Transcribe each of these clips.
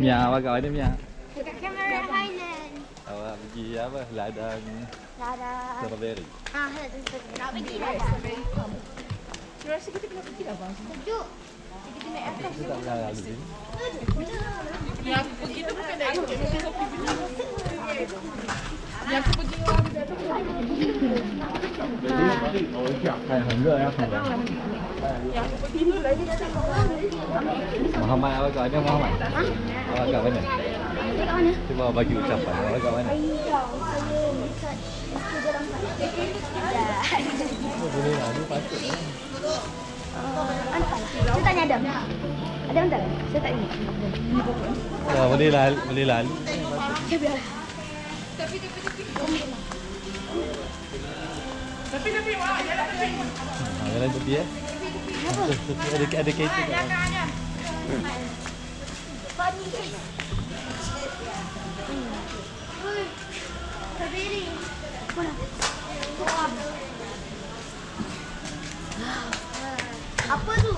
Mia awak kat mana Mia? Dekat Cameron Highland. Awak pergi apa? Ladang Ladang. strawberry. Ah, ladang strawberry. Nak pergi ladang. Rasa kita kena pergi dah bang. Duduk. Kita naik atas. Kita tak pernah lalu sini. Yang aku pergi tu bukan naik aku pergi orang dia tu. Hai, hangga ya, hangga. Yang aku pergi tu lagi Muhammad awak kat mana Muhammad? Awak kat mana? Dekat mana? Cuba bagi ucapan. Awak kat mana? Ayah, saya dekat Esko Jalan Oh, boleh lah. Dia patut. Antar. Saya tanya Ya, lalu. Saya biar. Tapi tapi wah jalan tapi. Ha, jalan tepi eh. Kenapa? Ada ada kereta kat Strawberry. Mana? Wah. Apa tu?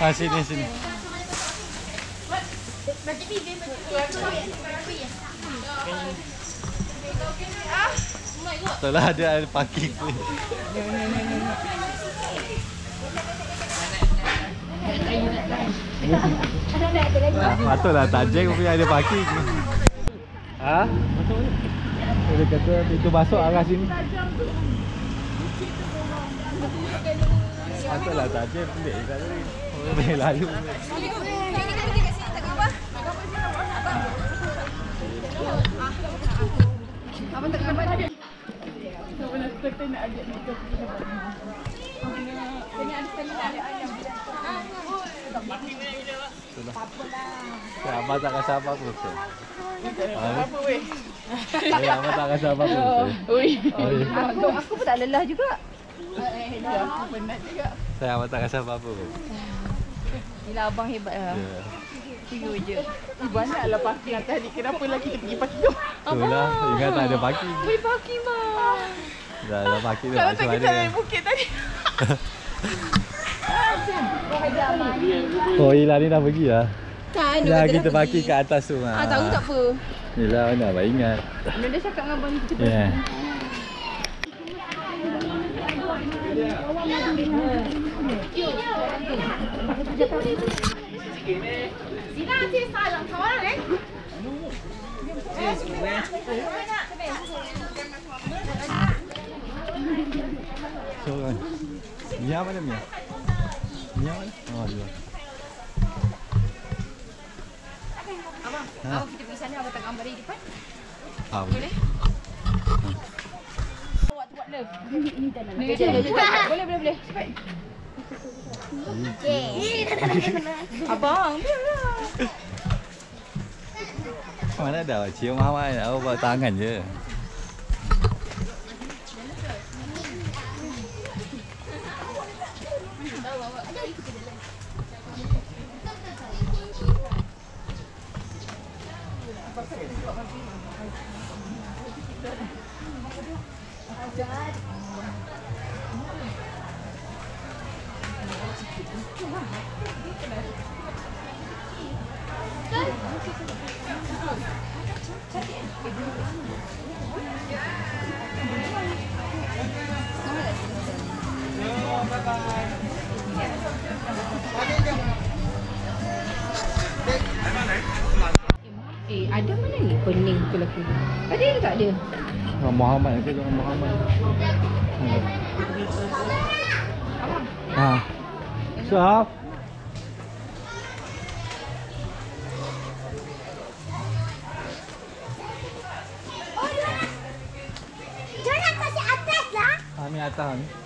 Ah, sini sini. Lah ada ada parking tu. Ada nak ada lagi. Ah, Patutlah tajeng punya ada parking. Ha? Dia kata itu masuk arah sini. Patutlah tajeng pelik kat sini. Boleh lalu. Abang tak kena kita nak ajak ke pergi dapat. Kena ada ayam. Ya, abang tak rasa apa-apa pun. Apa weh? Ya, abang tak rasa apa-apa pun. Ui. Oh, ya. Aku aku pun tak lelah juga. Ya, aku penat juga. Saya abang tak rasa apa-apa pun. Gila abang hebat lah. Ya. Tunggu je. Banyak lah parking atas ni. Kenapa lagi kita pergi parking tu? Itulah, ingat tak ada parking. Boleh parking bang. Dah ada parking dah Kalau tak kita naik bukit tadi. Oh, Ila ni dah pergi lah. Kan, Dah kita parking kat atas tu. Ah, tahu tak apa. Yelah, mana abang ingat. Dia dah cakap dengan abang ni kita Ya. Yeah. Sina nanti salam kawan eh. So, kan. Mia mana Mia? Mia mana? Oh, dia. Abang, Ha. abang kita pergi sana abang tak gambar di depan. Ah, boleh. Tu buat love. Ni kejap, kejap, kejap. Boleh, boleh, boleh. Cepat. Abang, biarlah. Mana ada awak cium Muhammad? Awak buat tangan je. Eh, pening tu lelaki? Ada ke tak ada? Oh, Muhammad ke jangan Muhammad. Ha. Syaf. Jangan kasih atas lah. Kami atas ni.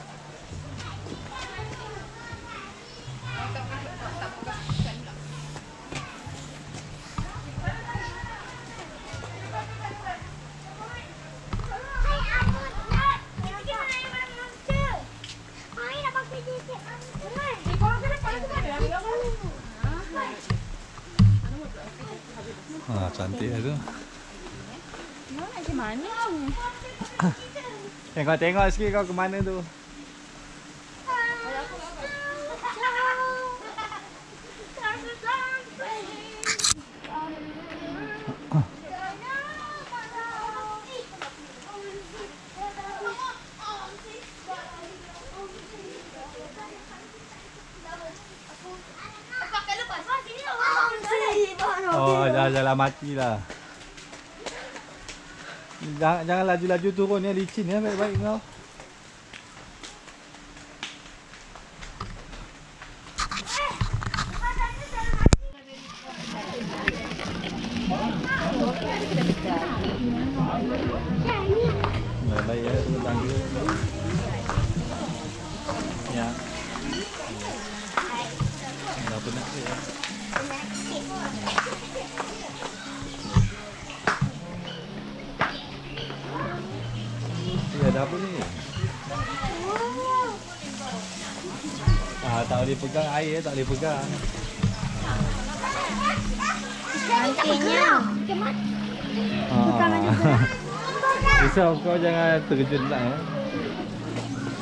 Nak ke mana? Eh, kau tengok sikit kau ke mana tu. Oh, dah jalan mati lah. Jangan, laju-laju turun ya licin ya baik-baik kau. Baik-baik boleh pegang air, tak boleh pegang. Nantinya. Ah. Risau kau jangan terjun tak ya.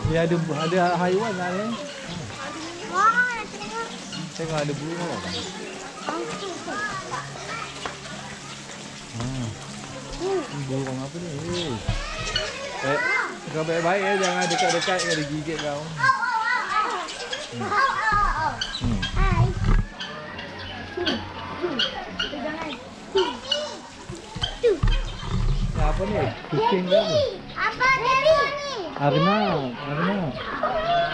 Ni ada ada haiwan lah ni. Wah, nak tengok. Tengok ada burung. Ah. Ni burung apa ni? Eh. Eh, kau baik-baik ya, jangan dekat-dekat kau dia gigit kau. Hmm. Ya, apa ni? Kucing apa? Apa ni? Arnab, Arnab.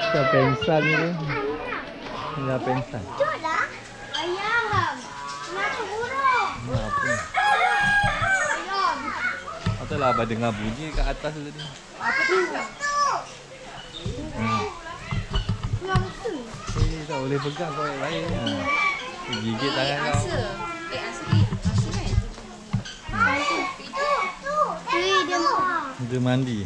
Kita pensal ni dia. Ni dah pensal. Cuklah. Ayam. Kenapa burung? Apa? Ayam. Atau lah abang dengar bunyi kat atas tadi. Apa tu? Hmm. Yang. Eh, tak boleh pegang kau baik-baik. Ha. Gigit tangan kau. Eh, asa ni. Asa kan? Wih, dia mandi.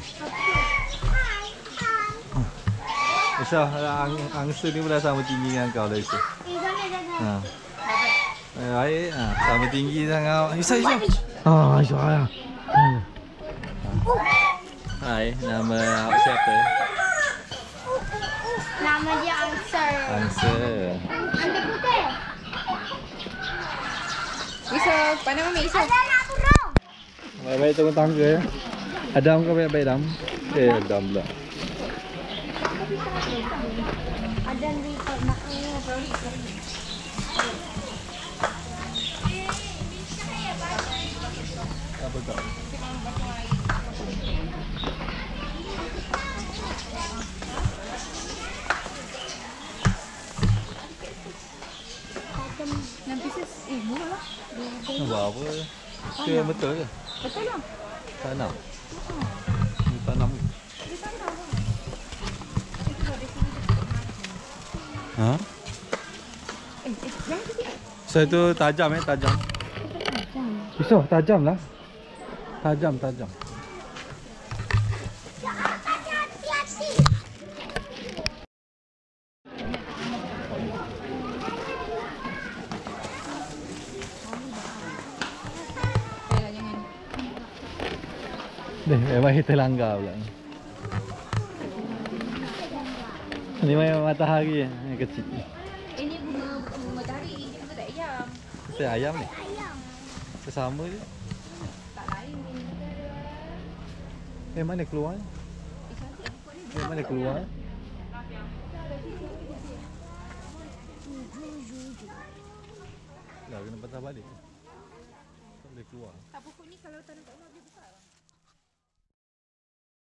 Isah, ang angsa ni pula sama tinggi dengan kau lah Isah. Eh, jangan, jangan. Ha. Eh, baik. Ha. Sama tinggi dengan kau. Isah, Isah. Ah, Isah. Ha. Hai, nama awak siapa? Nama dia Ansar. Angsa. Angsa putih. Bisa, pandai mami Isa. Ada anak burung. Baik-baik turun tangga ya. Adam kau baik-baik Adam. Eh, Adam pula. Ada di mak. Apa kau? Apa? Ke betul ke? Betul lah. Tanam. Ni tanam ke? Ha? Eh, eh, jangan sikit. Saya tu tajam eh, tajam. Pisau tajam lah. Tajam, tajam. Deh, memang kita langgar pula. Ni main matahari eh, yang kecil. Ini bunga bunga matahari. Ini bunga tak ayam. Saya ayam ni. Ayam. Sesama je. Tak lain. Eh, mana keluar? Eh, ni? Eh, mana keluar? Dah kena patah balik. Tak boleh keluar. Tak pokok ni kalau tanam kat luar dia besar.